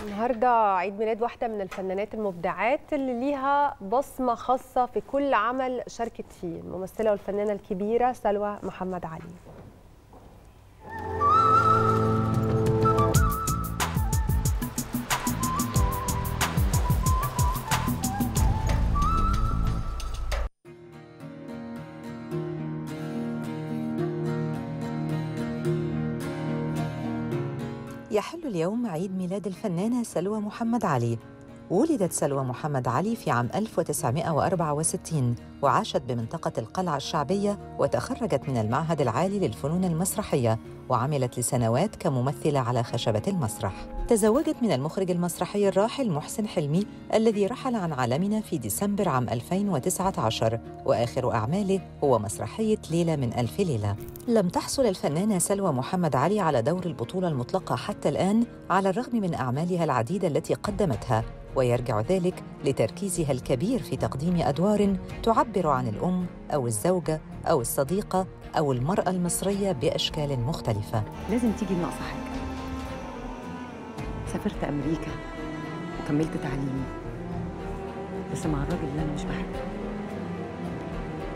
النهارده عيد ميلاد واحدة من الفنانات المبدعات اللي ليها بصمة خاصة في كل عمل شاركت فيه الممثلة والفنانة الكبيرة سلوى محمد علي. يحل اليوم عيد ميلاد الفنانة سلوى محمد علي. ولدت سلوى محمد علي في عام 1964 وعاشت بمنطقة القلعة الشعبية وتخرجت من المعهد العالي للفنون المسرحية وعملت لسنوات كممثلة على خشبة المسرح. تزوجت من المخرج المسرحي الراحل محسن حلمي الذي رحل عن عالمنا في ديسمبر عام 2019 وآخر أعماله هو مسرحية ليلة من ألف ليلة. لم تحصل الفنانة سلوى محمد علي على دور البطولة المطلقة حتى الآن على الرغم من أعمالها العديدة التي قدمتها ويرجع ذلك لتركيزها الكبير في تقديم أدوار تعبر عن الأم أو الزوجة أو الصديقة أو المرأة المصرية بأشكال مختلفة. لازم تيجي ناقصة حاجة. سافرت أمريكا وكملت تعليمي. بس مع الراجل اللي أنا مش بحبه.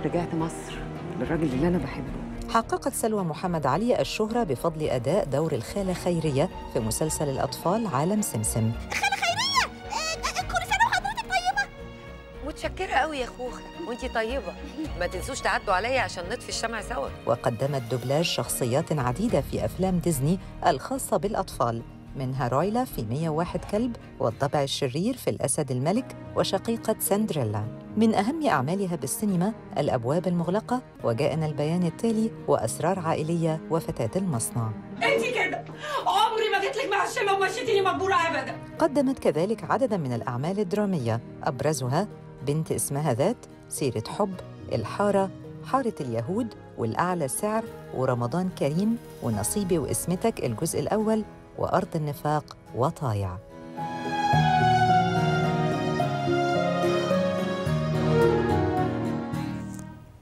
رجعت مصر للراجل اللي أنا بحبه. حققت سلوى محمد علي الشهرة بفضل أداء دور الخالة خيرية في مسلسل الأطفال عالم سمسم. متشكرة قوي يا خوخة وأنتي طيبة. ما تنسوش تعدوا عليا عشان نطفي الشمع سوا. وقدمت دوبلاج شخصيات عديدة في أفلام ديزني الخاصة بالأطفال. منها رويلا في 101 كلب والضبع الشرير في الأسد الملك وشقيقة سندريلا من أهم أعمالها بالسينما الأبواب المغلقة وجاءنا البيان التالي وأسرار عائلية وفتاة المصنع. أنت كده عمري ما جيت لك معشمه ومشيتيني مجبوره ابدا. قدمت كذلك عددا من الأعمال الدرامية. أبرزها بنت اسمها ذات سيرة حب الحارة حارة اليهود والأعلى سعر ورمضان كريم ونصيبي واسمتك الجزء الأول وأرض النفاق وطايع.